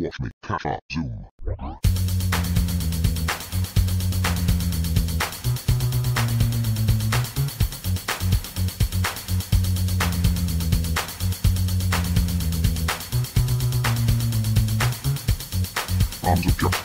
Watch me, catch Kasha, Zoom. Arms of Justice.